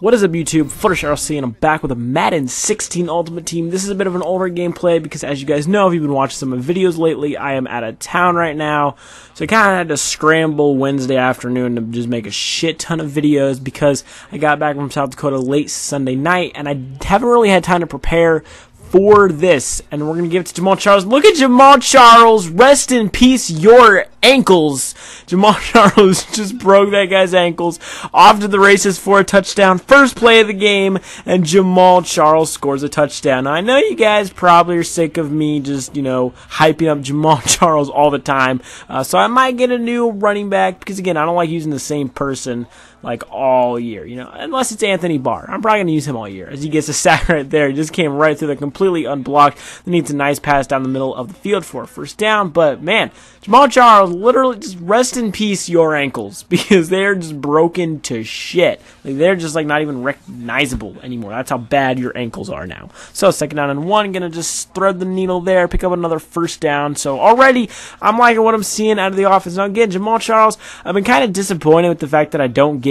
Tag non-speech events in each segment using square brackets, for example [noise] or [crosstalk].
What is up YouTube? Fluttershy RLC and I'm back with a Madden 16 Ultimate Team. This is a bit of an older gameplay because as you guys know, if you've been watching some of my videos lately, I am out of town right now. So I kind of had to scramble Wednesday afternoon to just make a shit ton of videos because I got back from South Dakota late Sunday night and I haven't really had time to prepare for this. And we're to give it to Jamaal Charles. Look at Jamaal Charles. Rest in peace, your ankles. Jamaal [laughs] Charles just broke that guy's ankles. Off to the races for a touchdown. First play of the game. And Jamaal Charles scores a touchdown. Now, I know you guys probably are sick of me just, you know, hyping up Jamaal [laughs] Charles all the time. Uh, so I might get a new running back because, again, I don't like using the same person like all year, you know, unless it's Anthony Barr. I'm probably going to use him all year as he gets a [laughs] sack right there. He just came right through the completely unblocked. Then needs a nice pass down the middle of the field for a first down. But man, Jamaal Charles literally just rest in peace your ankles [laughs] because they're just broken to shit. Like they're just like not even recognizable anymore. That's how bad your ankles are now. So second down and one, gonna just thread the needle there, pick up another first down. So already I'm liking what I'm seeing out of the offense. Now again, Jamal Charles, I've been kind of disappointed with the fact that I don't get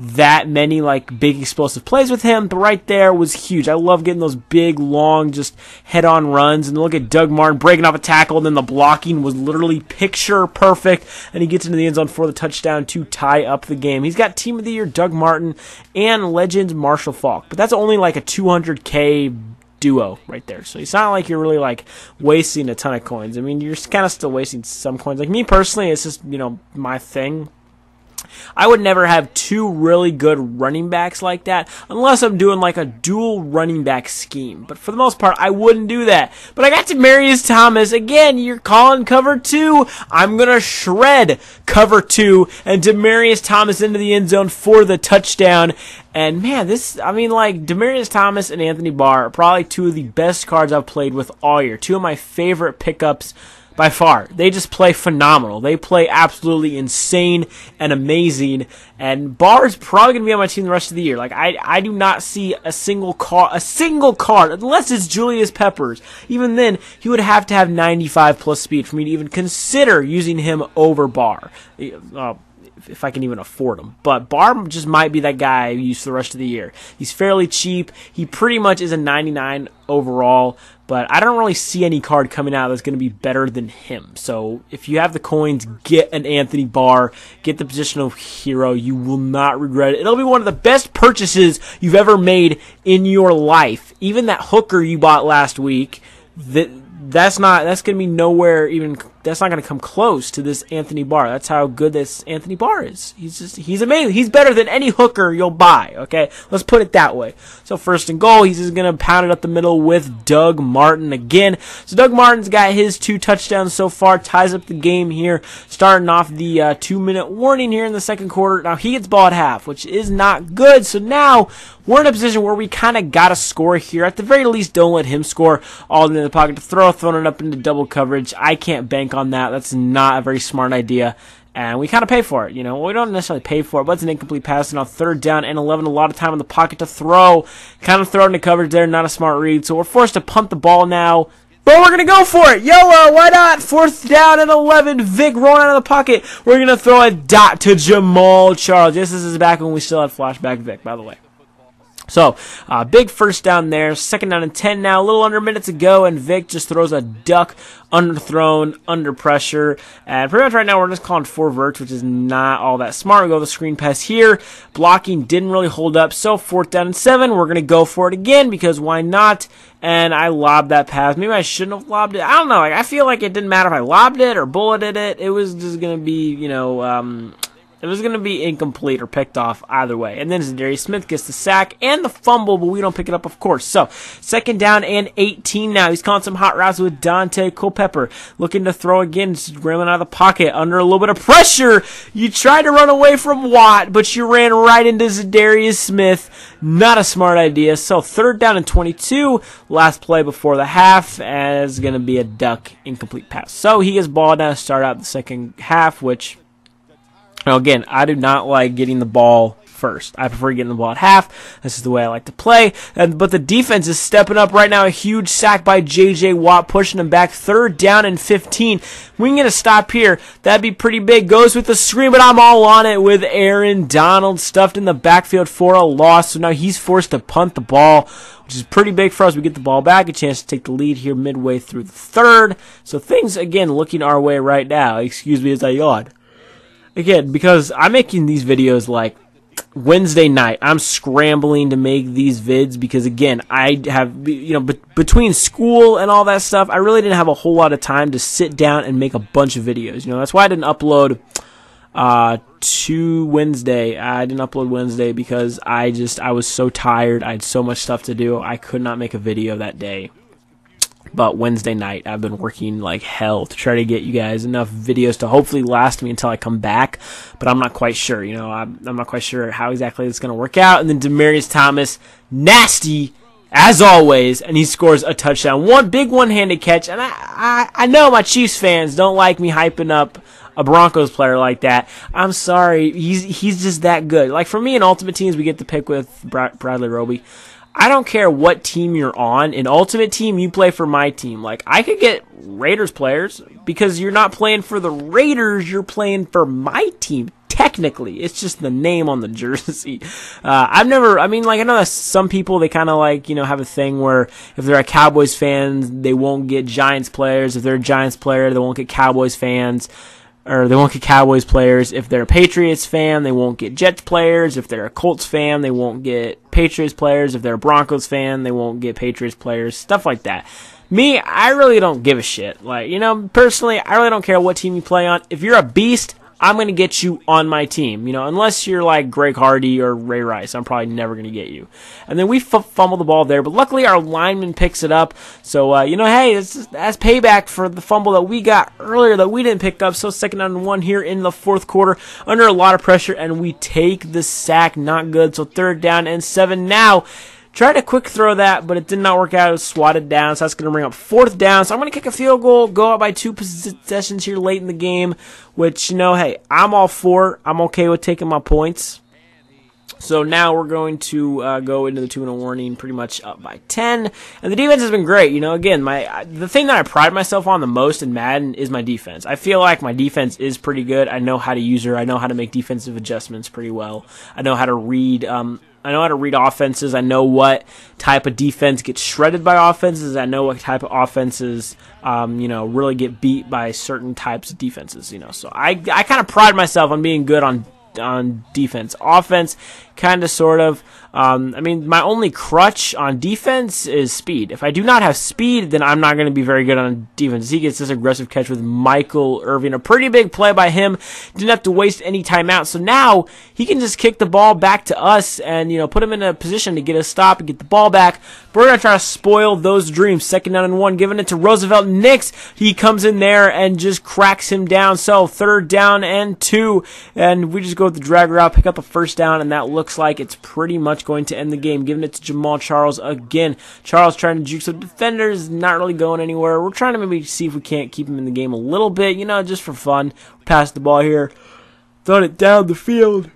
that many like big explosive plays with him, but right there was huge. I love getting those big, long, just head-on runs. And look at Doug Martin breaking off a tackle, and then the blocking was literally picture perfect. And he gets into the end zone for the touchdown to tie up the game. He's got Team of the Year Doug Martin and Legends Marshall Faulk, but that's only like a 200k duo right there. So it's not like you're really like wasting a ton of coins. I mean, you're kind of still wasting some coins. Like me personally, it's just you know my thing. I would never have two really good running backs like that unless I'm doing like a dual running back scheme. But for the most part, I wouldn't do that. But I got Demaryius Thomas. Again, you're calling cover two. I'm going to shred cover two and Demaryius Thomas into the end zone for the touchdown. And man, this, I mean, like, Demaryius Thomas and Anthony Barr are probably two of the best cards I've played with all year. Two of my favorite pickups by far. They just play phenomenal. They play absolutely insane and amazing. And Barr is probably going to be on my team the rest of the year. Like I, I do not see a single car, a single card, unless it's Julius Peppers. Even then, he would have to have 95 plus speed for me to even consider using him over Barr. Uh, if I can even afford him. But Barr just might be that guy I use for the rest of the year. He's fairly cheap. He pretty much is a 99 overall, but I don't really see any card coming out that's going to be better than him. So if you have the coins, get an Anthony Barr, get the positional hero. You will not regret it. It'll be one of the best purchases you've ever made in your life. Even that hooker you bought last week, that that's not that's going to be nowhere even that's not going to come close to this Anthony Barr. That's how good this Anthony Barr is. He's just he's amazing. He's better than any hooker you'll buy. Okay, let's put it that way. So first and goal, he's just going to pound it up the middle with Doug Martin again. So Doug Martin's got his two touchdowns so far, ties up the game here, starting off the uh, two minute warning here in the second quarter. Now he gets ball at half, which is not good. So now we're in a position where we kind of got to score here. At the very least, don't let him score all in the pocket to throw, throwing it up into double coverage. I can't bank bank on that. That's not a very smart idea. And we kind of pay for it, you know. We don't necessarily pay for it, but it's an incomplete pass. And on third down and 11, a lot of time in the pocket to throw. Kind of throw into coverage there, not a smart read. So we're forced to punt the ball now. But we're going to go for it. YOLO, why not? Fourth down and 11. Vick rolling out of the pocket. We're going to throw a dot to Jamaal Charles. This is back when we still had flashback Vick, by the way. So, uh, big first down there. Second down and 10 now. A little under minutes to go, and Vick just throws a duck underthrown, under pressure. And pretty much right now, we're just calling four verts, which is not all that smart. We go the screen pass here. Blocking didn't really hold up. So, fourth down and seven. We're going to go for it again because why not? And I lobbed that pass. Maybe I shouldn't have lobbed it. I don't know. Like, I feel like it didn't matter if I lobbed it or bulleted it. It was just going to be, you know, um, it was going to be incomplete or picked off either way. And then Darius Smith gets the sack and the fumble, but we don't pick it up, of course. So, second down and 18 now. He's calling some hot routes with Daunte Culpepper. Looking to throw again, scrambling out of the pocket under a little bit of pressure. You tried to run away from Watt, but you ran right into Darius Smith. Not a smart idea. So, third down and 22. Last play before the half, as going to be a duck incomplete pass. So, he gets ball now to start out the second half, which now, again, I do not like getting the ball first. I prefer getting the ball at half. This is the way I like to play. And but the defense is stepping up right now. A huge sack by J.J. Watt, pushing him back. Third down and 15. We can get a stop here. That'd be pretty big. Goes with the screen, but I'm all on it with Aaron Donald stuffed in the backfield for a loss. So now he's forced to punt the ball which is pretty big for us. We get the ball back, a chance to take the lead here midway through the third. So things, again, looking our way right now. Excuse me as I yawn. Again, because I'm making these videos like Wednesday night. I'm scrambling to make these vids because again, I have you know be- between school and all that stuff, I really didn't have a whole lot of time to sit down and make a bunch of videos. You know, that's why I didn't upload uh, to Wednesday. I didn't upload Wednesday because I just I was so tired. I had so much stuff to do. I could not make a video that day. But Wednesday night, I've been working like hell to try to get you guys enough videos to hopefully last me until I come back. But I'm not quite sure. You know, I'm, I'm not quite sure how exactly it's going to work out. And then Demaryius Thomas, nasty as always, and he scores a touchdown. One big one-handed catch, and I, I, I know my Chiefs fans don't like me hyping up a Broncos player like that. I'm sorry, he's he's just that good. Like for me in Ultimate Teams, we get to pick with Bradley Roby. I don't care what team you're on. In Ultimate Team, you play for my team. Like I could get Raiders players because you're not playing for the Raiders, you're playing for my team technically. It's just the name on the [laughs] jersey. Uh, I've never, I mean, like, I know that some people, they kind of like, you know, have a thing where if they're a Cowboys fan, they won't get Giants players. If they're a Giants player, they won't get Cowboys fans or they won't get Cowboys players. If they're a Patriots fan, they won't get Jets players. If they're a Colts fan, they won't get Patriots players. If they're a Broncos fan, they won't get Patriots players. Stuff like that. Me, I really don't give a shit. Like, you know, personally, I really don't care what team you play on. If you're a beast, I'm going to get you on my team. You know, unless you're like Greg Hardy or Ray Rice, I'm probably never going to get you. And then we f- fumble the ball there, but luckily our lineman picks it up. So, uh, you know, hey, it's, that's payback for the fumble that we got earlier that we didn't pick up. So, second down and one here in the fourth quarter under a lot of pressure, and we take the sack. Not good. So, third down and seven now. Tried to quick throw that, but it did not work out. It was swatted down, so that's going to bring up fourth down. So I'm going to kick a field goal, go up by two possessions here late in the game, which, you know, hey, I'm all for. I'm okay with taking my points. So now we're going to uh, go into the two and a warning, pretty much up by ten. And the defense has been great. You know, again, my the thing that I pride myself on the most in Madden is my defense. I feel like my defense is pretty good. I know how to use her. I know how to make defensive adjustments pretty well. I know how to read um, I know how to read offenses. I know what type of defense gets shredded by offenses. I know what type of offenses, um, you know, really get beat by certain types of defenses. You know, so I I kind of pride myself on being good on on defense. Offense, kind of, sort of. Um, I mean, my only crutch on defense is speed. If I do not have speed, then I'm not going to be very good on defense. He gets this aggressive catch with Michael Irvin, A pretty big play by him. Didn't have to waste any time out. So now he can just kick the ball back to us and, you know, put him in a position to get a stop and get the ball back. But we're going to try to spoil those dreams. Second down and one, giving it to Roosevelt Nix. He comes in there and just cracks him down. So third down and two. And we just go with the drag route, pick up a first down, and that looks like it's pretty much going to end the game. Giving it to Jamaal Charles again. Charles trying to juke some defenders, not really going anywhere. We're trying to maybe see if we can't keep him in the game a little bit, you know, just for fun. Pass the ball here. Throwing it down the field.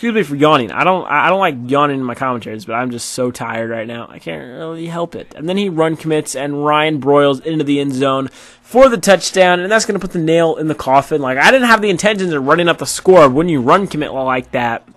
Excuse me for yawning. I don't I don't like yawning in my commentaries, but I'm just so tired right now. I can't really help it. And then he run commits and Ryan Broyles into the end zone for the touchdown, and that's going to put the nail in the coffin. Like I didn't have the intentions of running up the score. When you run commit like that,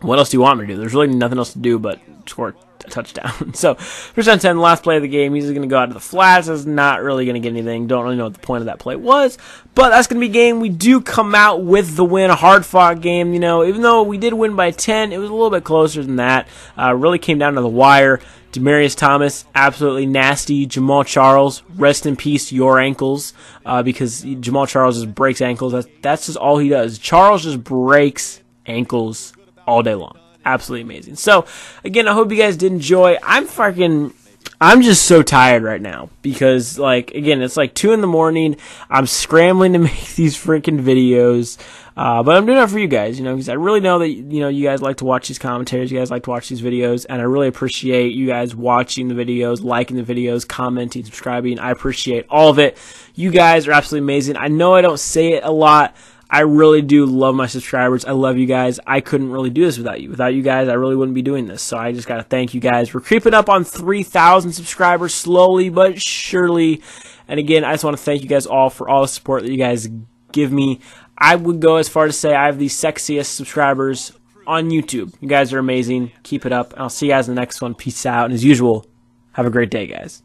what else do you want me to do? There's really nothing else to do but score touchdown. [laughs] so, first down 10, last play of the game. He's going to go out to the flats. Is not really going to get anything. Don't really know what the point of that play was. But that's going to be game. We do come out with the win. A hard fought game. You know, even though we did win by 10, it was a little bit closer than that. Uh, really came down to the wire. Demaryius Thomas, absolutely nasty. Jamaal Charles, rest in peace, your ankles, uh, because Jamaal Charles just breaks ankles. That's, that's just all he does. Charles just breaks ankles all day long. Absolutely amazing. So, again, I hope you guys did enjoy. I'm fucking. I'm just so tired right now because, like, again, it's like 2 in the morning. I'm scrambling to [laughs] make these freaking videos. Uh, but I'm doing it for you guys, you know, because I really know that, you know, you guys like to watch these commentaries, you guys like to watch these videos, and I really appreciate you guys watching the videos, liking the videos, commenting, subscribing. I appreciate all of it. You guys are absolutely amazing. I know I don't say it a lot, I really do love my subscribers. I love you guys. I couldn't really do this without you. Without you guys, I really wouldn't be doing this. So I just got to thank you guys. We're creeping up on 3,000 subscribers slowly but surely. And again, I just want to thank you guys all for all the support that you guys give me. I would go as far to say I have the sexiest subscribers on YouTube. You guys are amazing. Keep it up. I'll see you guys in the next one. Peace out. And as usual, have a great day, guys.